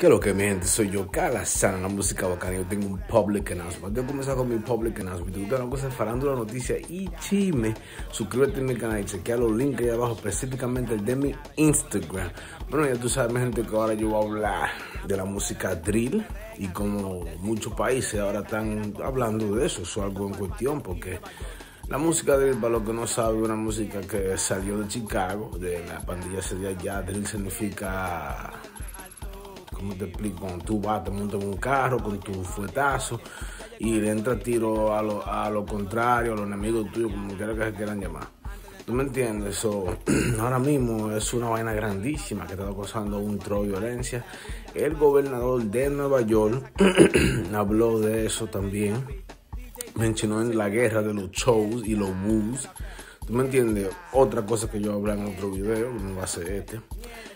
Que lo que mi gente soy yo, Calazán, la música bacana. Yo tengo un public announcement. Yo comenzar con mi public announcement. Si te gustan las cosas farándula, noticia y chisme, suscríbete a mi canal y chequea los links ahí abajo, específicamente el de mi Instagram. Bueno, ya tú sabes, mi gente, que ahora yo voy a hablar de la música drill y como muchos países ahora están hablando de eso, eso es algo en cuestión porque la música drill, para los que no saben, es una música que salió de Chicago, de la pandilla de allá. Drill significa ¿cómo te explico? Tú vas, te montas en un carro con tu fuetazo y le entra tiro a lo, a lo contrario, a los enemigos tuyos, como quiera que se quieran llamar. ¿Tú me entiendes? Eso ahora mismo es una vaina grandísima que está causando un tro violencia. El gobernador de Nueva York habló de eso también. Mencionó en la guerra de los shows y los woos ¿Tú me entiendes? Otra cosa que yo hablé en otro video, no va a ser este.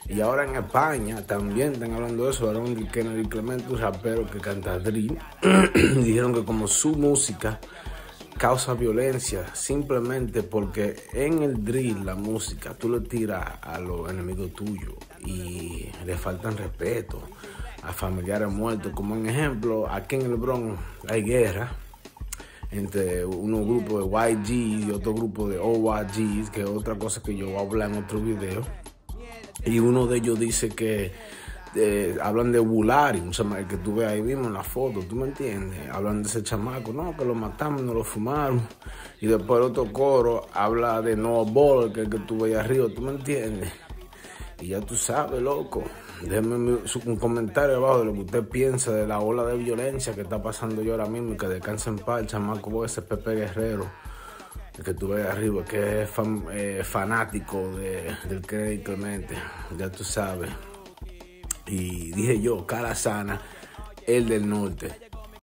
Y ahora en España también están hablando de eso. Ahora un Kennedy Clemente, un rapero que canta drill, dijeron que como su música causa violencia simplemente porque en el drill, la música, tú le tiras a los enemigos tuyos y le faltan respeto a familiares muertos. Como en ejemplo, aquí en el Bronx hay guerra entre unos grupos de YG y otro grupo de OYG, que es otra cosa que yo voy a hablar en otro video. Y uno de ellos dice que eh, hablan de Bulari, un chamaco que tú ves ahí mismo en la foto, ¿tú me entiendes? Hablan de ese chamaco, no, que lo matamos, no lo fumaron. Y después el otro coro habla de Noah Ball, que, que tú ves arriba, ¿tú me entiendes? Y ya tú sabes, loco. Déjeme un comentario abajo de lo que usted piensa de la ola de violencia que está pasando yo ahora mismo y que descanse en paz el chamaco ese Pepe Guerrero, el que tú ves arriba, que es eh, fanático de, del Kennedy Clemente, ya tú sabes. Y dije yo, cara sana, el del norte.